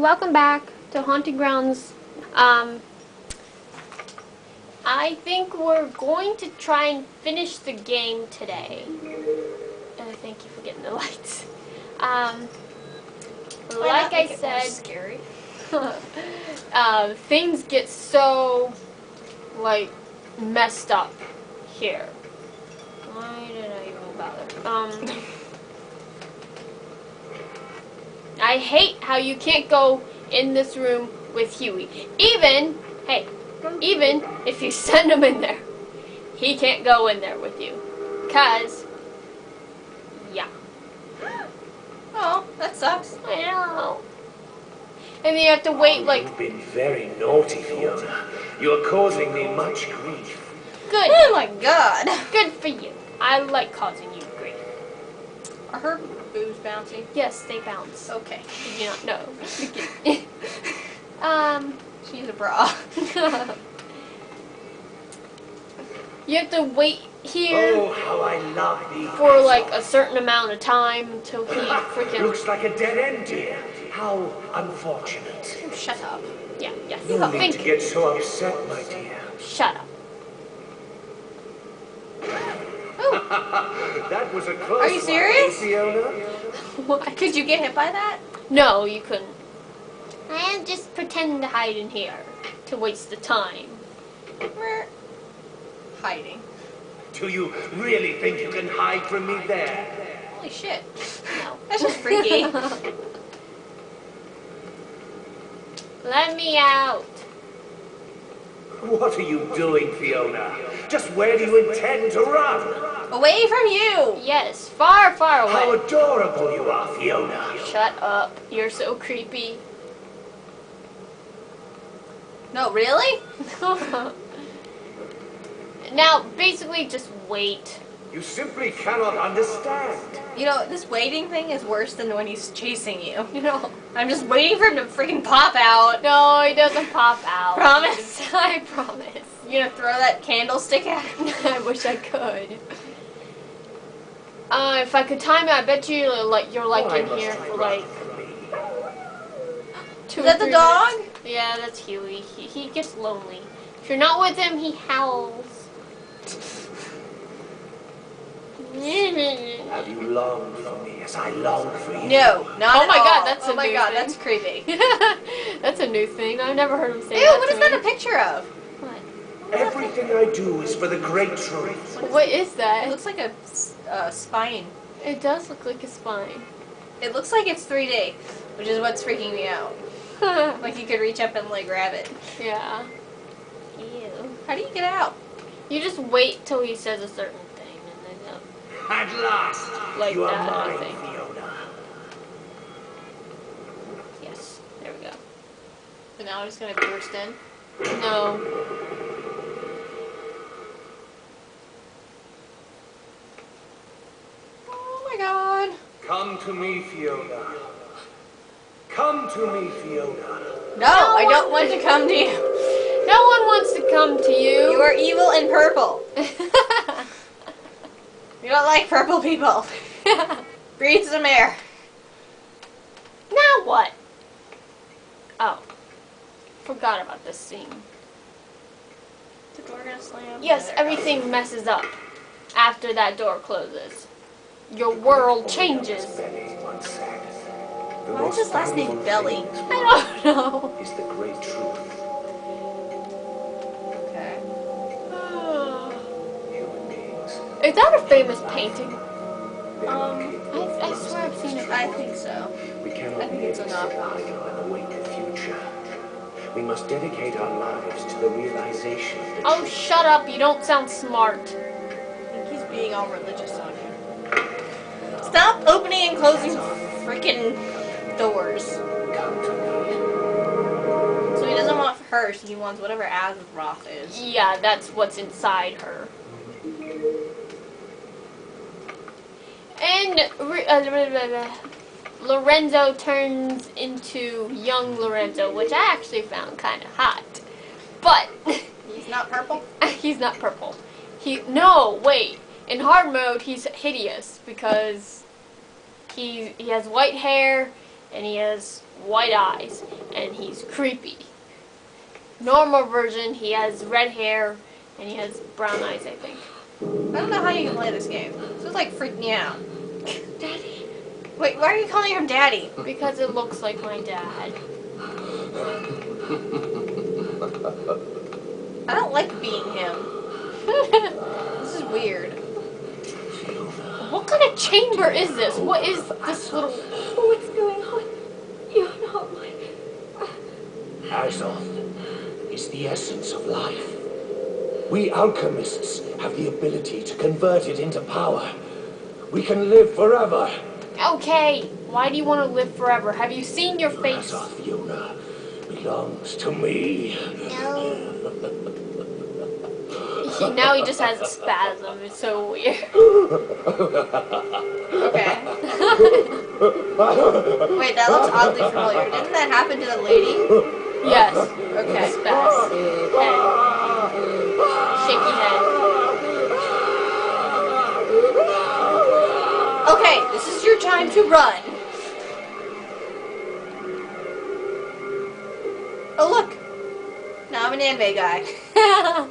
welcome back to Haunted Grounds. Um, I think we're going to try and finish the game today. Uh, thank you for getting the lights. Um, like I said, scary. uh, things get so like messed up here. Why did I even bother? Um, I hate how you can't go in this room with Hewie. Even, hey, even if you send him in there, he can't go in there with you. Cause, yeah, Oh, that sucks. I know. And then you have to wait like, You've been very naughty, Fiona. You're causing me much grief. good, Oh my god. good for you. I like causing you grief. Are her boobs bouncy? Yes, they bounce. Okay. Did you not know? um, She's a bra. you have to wait here Oh, how I love these. for like a certain amount of time until he freaking. Looks like a dead end here. How unfortunate. Shut up. Yeah, yes. No need Thank to get so upset, my dear. Shut up. That was a close Are you serious? Fiona? What? Could you get hit by that? No, you couldn't. I am just pretending to hide in here to waste the time. We're hiding. Do you really think you can hide from me there? Holy shit. No. That's just freaky. Let me out. What are you doing, Fiona? Just where do you intend to run? Away from you! Yes, far, far away. How adorable you are, Fiona. Shut up. You're so creepy. No, really? now, basically, just wait. You simply cannot understand. You know, this waiting thing is worse than when he's chasing you. You know. I'm just waiting for him to freaking pop out. No, he doesn't pop out. Promise? I promise. You gonna throw that candlestick at him? I wish I could. Uh, if I could time it, I bet you like you're like Why in here for like two. Is or that the dog? minutes. Yeah, that's Hewie. He, he gets lonely. If you're not with him, he howls. Have you longed for me as I long for you? No, not Oh at my all. God, that's oh a my new god, thing. that's creepy. that's a new thing. I've never heard him say Ew, that. what to is that a picture of? What? Everything I do is for the great truth. What is that? It looks like a uh, spine. It does look like a spine. It looks like it's 3D, which is what's freaking me out. Like you could reach up and like grab it. yeah. Ew. How do you get out? You just wait till he says a certain thing, and then uh, At last, Like you are that, I mine, think. Fiona. yes, there we go. So now I'm just gonna burst in. No. Oh my god. Come to me, Fiona. Come to me, Fiona. No, I don't want to come to you. No one wants to come to you. You are evil and purple. You don't like purple people. Breathe some air. now what? Oh. Forgot about this scene. The door gonna slam. Yes, There it goes. everything messes up after that door closes. Your world changes. Benny once said, Why is his last name valuable Belli? I don't know. have Is the great truth. Okay. Is that a famous painting? Um, I, I swear I've seen it. I think so. We cannot I think it's a merely sit knockoff. idle and await the future. We must dedicate our lives to the realization of the Oh, truth. shut up. You don't sound smart. I think he's being all religious on you. Stop opening and closing freaking doors. Come to me. So he doesn't want her, so he wants whatever Azoth is. Yeah, that's what's inside her. And uh. Lorenzo turns into young Lorenzo, which I actually found kind of hot. But He's not purple? he's not purple. He no wait. In hard mode, he's hideous because he he has white hair and he has white eyes, and he's creepy. Normal version, he has red hair, and he has brown eyes, I think. I don't know how you can play this game. This is like freaking me out. Daddy. Wait, why are you calling him daddy? Because it looks like my dad. I don't like being him. This is weird. What kind of chamber is this? What is this little... What's going on? You're not my. Azoth is the essence of life. We alchemists have the ability to convert it into power. We can live forever. Okay, why do you want to live forever? Have you seen your face? Azoth Yuna belongs to me. He, now he just has a spasm. It's so weird. Okay. Wait, that looks oddly familiar. Didn't that happen to the lady? yes. Okay. Spaz. Head. Shaky head. Okay, this is your time to run. Oh look! Now I'm an anime guy.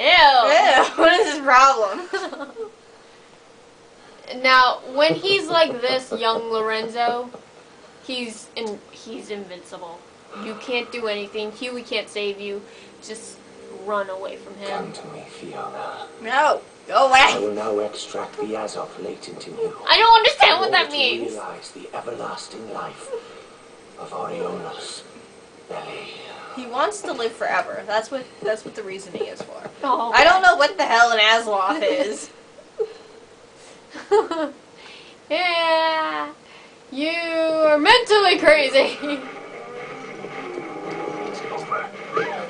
Ew. Ew, what is his problem? Now, when he's like this, young Lorenzo, he's in, he's invincible. You can't do anything. Hewie can't save you. Just run away from him. Come him. to me, Fiona. no, go away. I away. will now extract the Azoth latent in you. I don't understand what order that to means. realize the everlasting life of Aureolus Belli. He wants to live forever. That's what that's what the reasoning is for. Oh. I don't know what the hell an Asloth is. yeah. You are mentally crazy.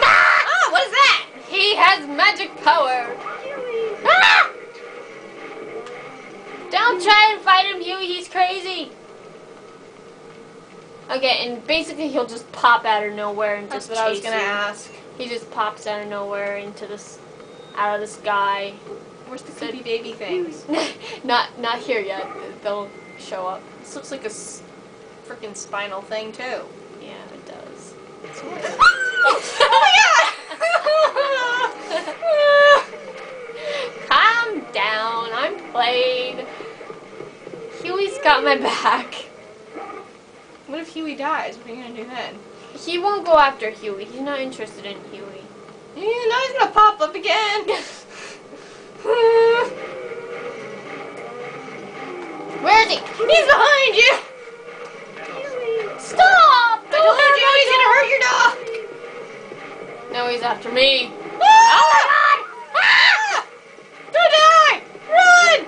Ah, what is that? he has magic power. Ah! Don't try and fight him, Hewie. He's crazy. Okay, and basically he'll just pop out of nowhere and That's just what I was gonna you. ask. He just pops out of nowhere into this, out of the sky. Where's the creepy baby things? not not here yet. They'll show up. This looks like a s- freaking spinal thing too. Yeah, it does. It's Oh Calm down. I'm playing. Hewie's got my back. What if Hewie dies? What are you gonna do then? He won't go after Hewie. He's not interested in Hewie. Yeah, now he's gonna pop up again. Where is he? He's behind you. Stop! I told you he's gonna hurt your dog. No, he's after me. Oh my god! Ah! Don't die! Run!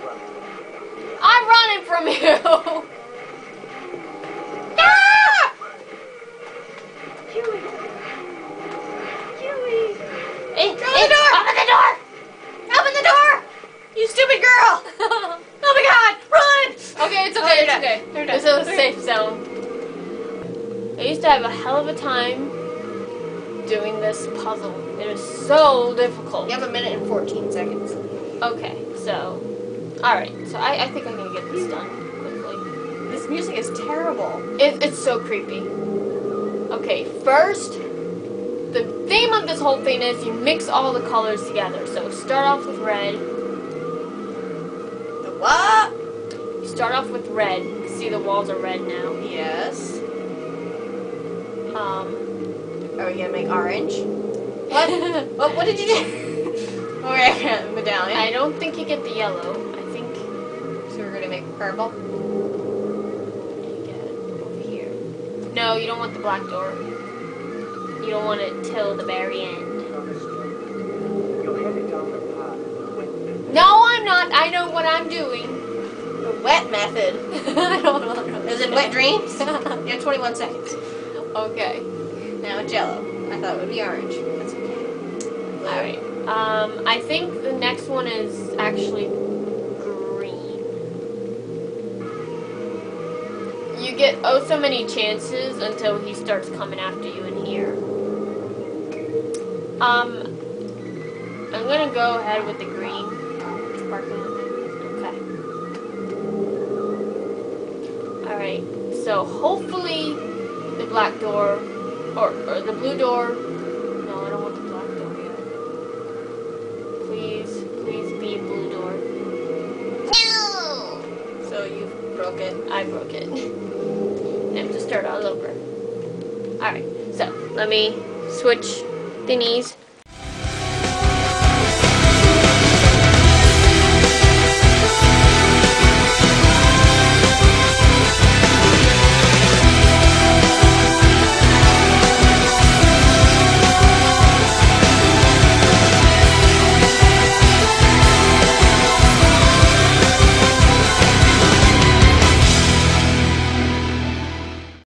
I'm running from you. Ah! Hewie! Hewie! Eh, Open the eh, door! Open the door! Open the door! You stupid girl! Oh my god! Run! Okay, it's Oh, okay, you're it's done. okay. You're done. This is a You're safe zone. I used to have a hell of a time doing this puzzle. It is so difficult. You have a minute and 14 seconds. Okay, so. Alright, so I, I think I'm gonna get this done quickly. This music is terrible. It, it's so creepy. Okay, first, the theme of this whole thing is you mix all the colors together. So start off with red. The what? You start off with red. You can see the walls are red now. Yes. Um, Are we gonna make orange? What? what, what did you do? oh, yeah, yeah, medallion. I don't think you get the yellow. I think so we're gonna make purple. you it over here. No, you don't want the black door. You don't want it till the very end. You're headed down the path. No, I'm not. I know what I'm doing. Wet method. I don't know. Is it wet dreams? You have 21 seconds. okay. Now jello. I thought it would be orange. That's okay. Alright. Um, I think the next one is actually green. You get oh so many chances until he starts coming after you in here. Um, I'm gonna go ahead with the green. Sparkling. So hopefully the black door, or, or the blue door. No, I don't want the black door yet. Please, please be blue door. No! So you broke it. I broke it. I have to start all over. Alright, so let me switch thingies.